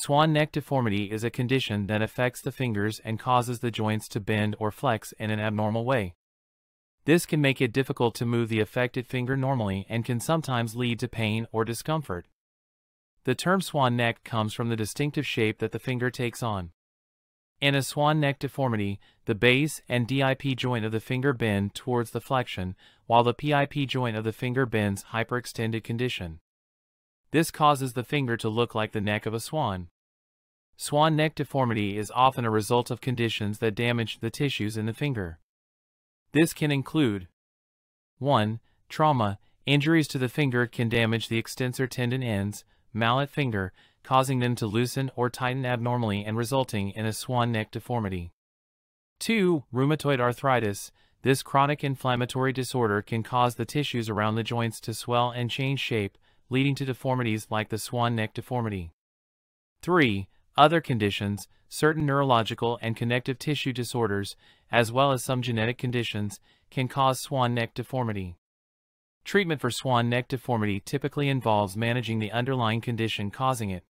Swan neck deformity is a condition that affects the fingers and causes the joints to bend or flex in an abnormal way. This can make it difficult to move the affected finger normally and can sometimes lead to pain or discomfort. The term swan neck comes from the distinctive shape that the finger takes on. In a swan neck deformity, the base and DIP joint of the finger bend towards the flexion, while the PIP joint of the finger bends hyperextended condition. This causes the finger to look like the neck of a swan. Swan neck deformity is often a result of conditions that damage the tissues in the finger. This can include 1. Trauma. Injuries to the finger can damage the extensor tendon ends, mallet finger, causing them to loosen or tighten abnormally and resulting in a swan neck deformity. 2. Rheumatoid arthritis. This chronic inflammatory disorder can cause the tissues around the joints to swell and change shape, leading to deformities like the swan neck deformity. 3. Other conditions, certain neurological and connective tissue disorders, as well as some genetic conditions, can cause swan neck deformity. Treatment for swan neck deformity typically involves managing the underlying condition causing it.